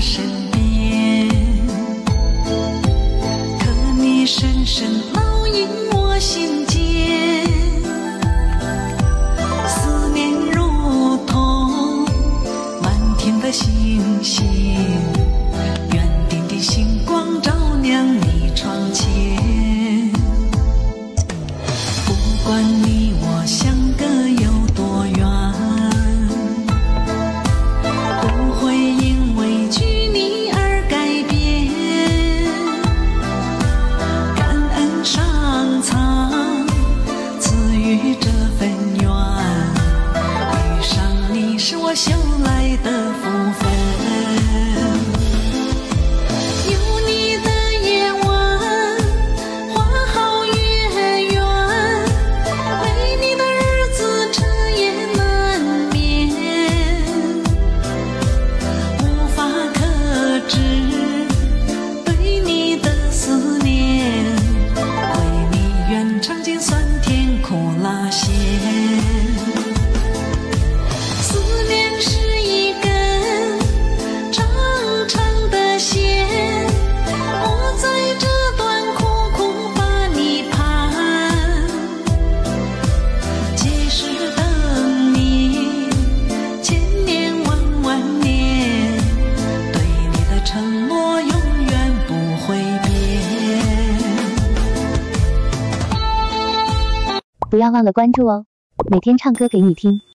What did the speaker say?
身边，可你深深烙印我心间，思念如同满天的星星，远点的星光照亮你窗前。不管你我相爱的福分有你的夜晚花好月圆没你的日子彻夜难眠无法克制对你的思念为你愿尝尽酸甜苦辣咸。会变。不要忘了关注哦，每天唱歌给你听。